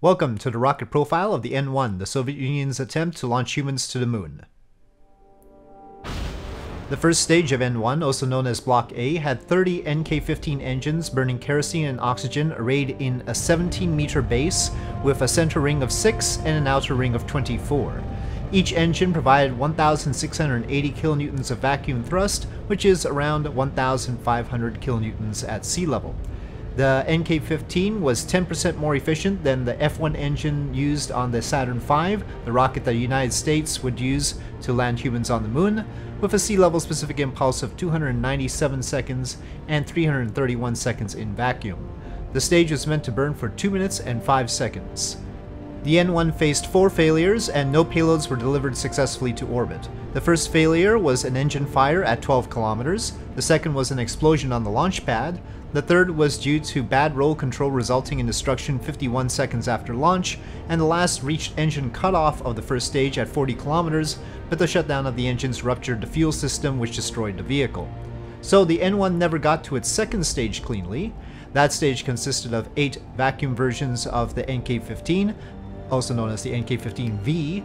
Welcome to the rocket profile of the N-1, the Soviet Union's attempt to launch humans to the moon. The first stage of N-1, also known as Block A, had 30 NK-15 engines burning kerosene and oxygen arrayed in a 17-meter base with a center ring of 6 and an outer ring of 24. Each engine provided 1,680 kilonewtons of vacuum thrust, which is around 1,500 kilonewtons at sea level. The NK-15 was 10% more efficient than the F-1 engine used on the Saturn V, the rocket that the United States would use to land humans on the moon, with a sea level specific impulse of 297 seconds and 331 seconds in vacuum. The stage was meant to burn for 2 minutes and 5 seconds. The N-1 faced four failures and no payloads were delivered successfully to orbit. The first failure was an engine fire at 12 kilometers, the second was an explosion on the launch pad, the third was due to bad roll control resulting in destruction 51 seconds after launch, and the last reached engine cutoff of the first stage at 40 kilometers, but the shutdown of the engines ruptured the fuel system which destroyed the vehicle. So the N1 never got to its second stage cleanly. That stage consisted of 8 vacuum versions of the NK-15, also known as the NK-15V,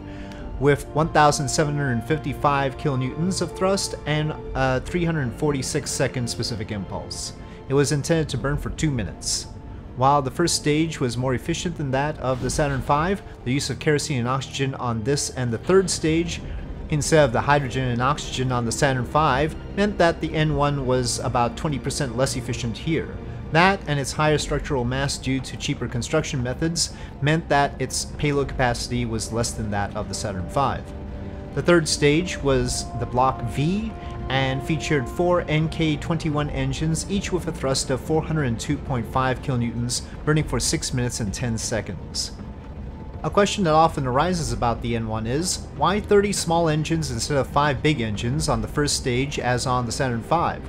with 1,755 kilonewtons of thrust and a 346 second specific impulse. It was intended to burn for 2 minutes. While the first stage was more efficient than that of the Saturn V, the use of kerosene and oxygen on this and the third stage, instead of the hydrogen and oxygen on the Saturn V, meant that the N1 was about 20% less efficient here. That and its higher structural mass due to cheaper construction methods meant that its payload capacity was less than that of the Saturn V. The third stage was the Block V and featured four NK-21 engines, each with a thrust of 402.5 kilonewtons, burning for 6 minutes and 10 seconds. A question that often arises about the N1 is, why 30 small engines instead of 5 big engines on the first stage as on the Saturn V?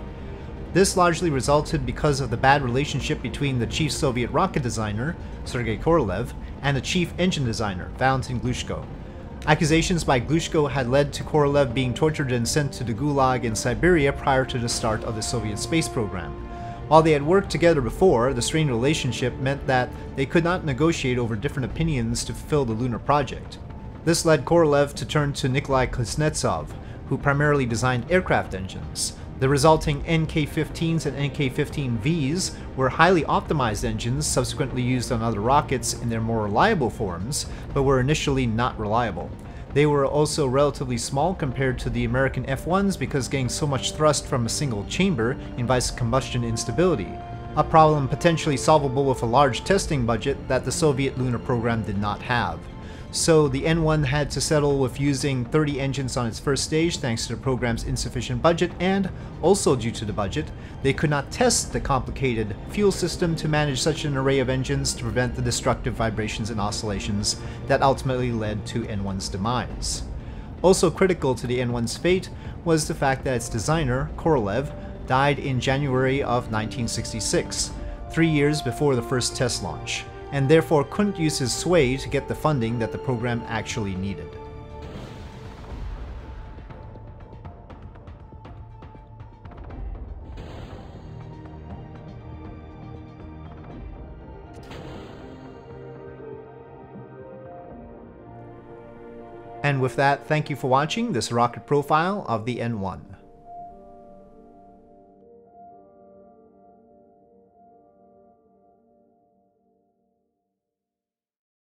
This largely resulted because of the bad relationship between the chief Soviet rocket designer, Sergei Korolev, and the chief engine designer, Valentin Glushko. Accusations by Glushko had led to Korolev being tortured and sent to the Gulag in Siberia prior to the start of the Soviet space program. While they had worked together before, the strained relationship meant that they could not negotiate over different opinions to fulfill the lunar project. This led Korolev to turn to Nikolai Kuznetsov, who primarily designed aircraft engines. The resulting NK-15s and NK-15Vs were highly optimized engines subsequently used on other rockets in their more reliable forms, but were initially not reliable. They were also relatively small compared to the American F-1s because getting so much thrust from a single chamber invites combustion instability, a problem potentially solvable with a large testing budget that the Soviet lunar program did not have. So the N1 had to settle with using 30 engines on its first stage thanks to the program's insufficient budget and, also due to the budget, they could not test the complicated fuel system to manage such an array of engines to prevent the destructive vibrations and oscillations that ultimately led to N1's demise. Also critical to the N1's fate was the fact that its designer, Korolev, died in January of 1966, three years before the first test launch and therefore couldn't use his sway to get the funding that the program actually needed. And with that, thank you for watching this rocket profile of the N1.